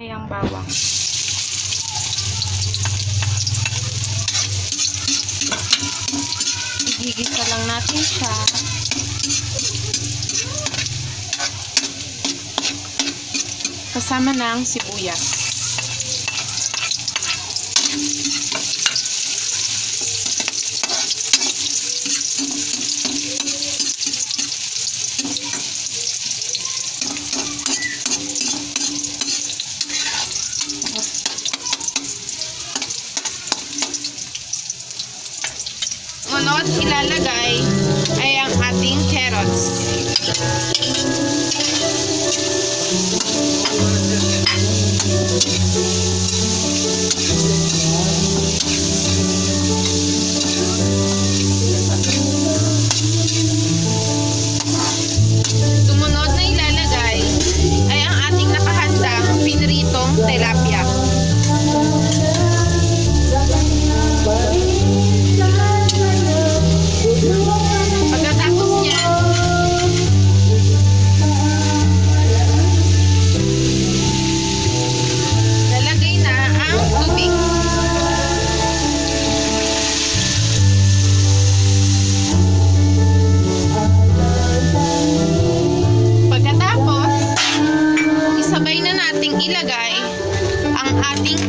Ay, ang bawang. Igigisa lang natin siya. Kasama ng sibuyas. Unod ilalagay ay ang ating carrots.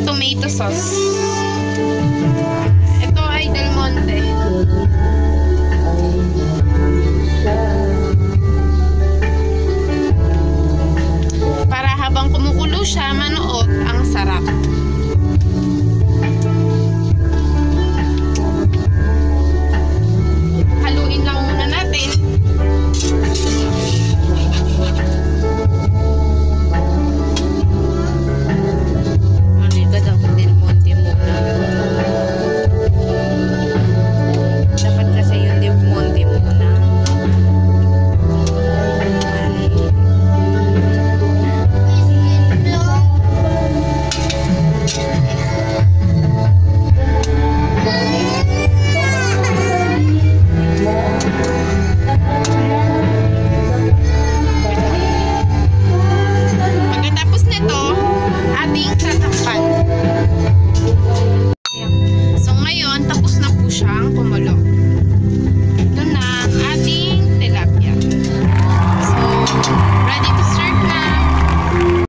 tomato sauce. Ito ay Del Monte. Para habang kumukulo siya, manuot ang sarap.